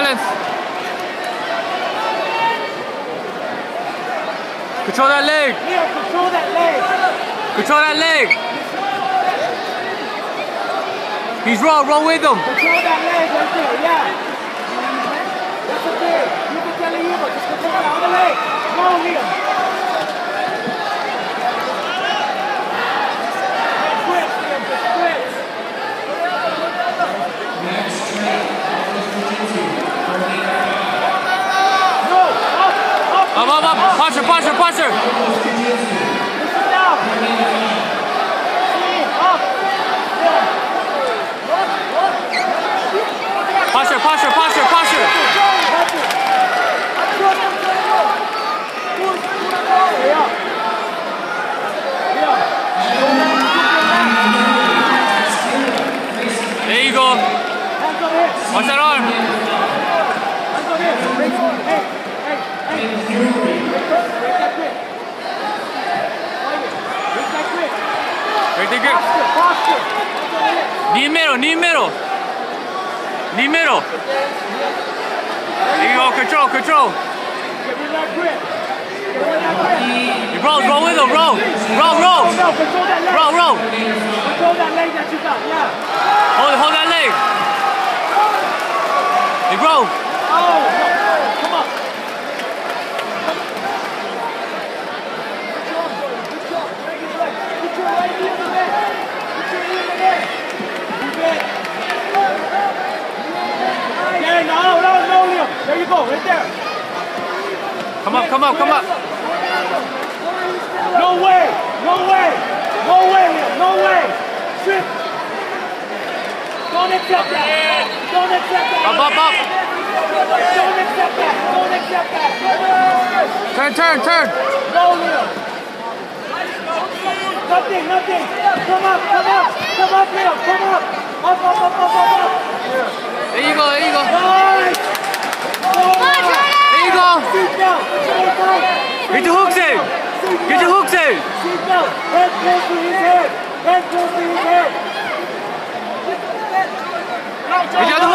Ellis. Control that leg. Leo, control that leg. Control that leg. He's wrong, wrong with him. Control that leg right there, yeah. Up, Up, up. Posture, posture, posture. push it down. See, up. Yeah. Posture, posture, posture, posture. There you go. Watch that arm. Right there, good. Knee in middle, knee in middle. Knee middle. There you go, control, control. You roll, roll with him, roll. Roll, roll. Roll, roll. Control that leg that you got, yeah. Hold, hold that leg. There you go, right there. Come up, come up, come up. No way, no way, no way, no way. Strip. Don't accept that. Don't accept that. Up, up, up. Don't accept that. Don't accept that. Turn, turn, turn. No, Leo. Nothing, nothing. Come up, come up, come up, Leo. Come up. Up, up, up, up, up, up. There you go, there you go. Nice. There you go. Seatbelt. Seatbelt. Get your hooks in. Get your hooks in. Seatbelt. Head close to his head. Head close to his head. Get your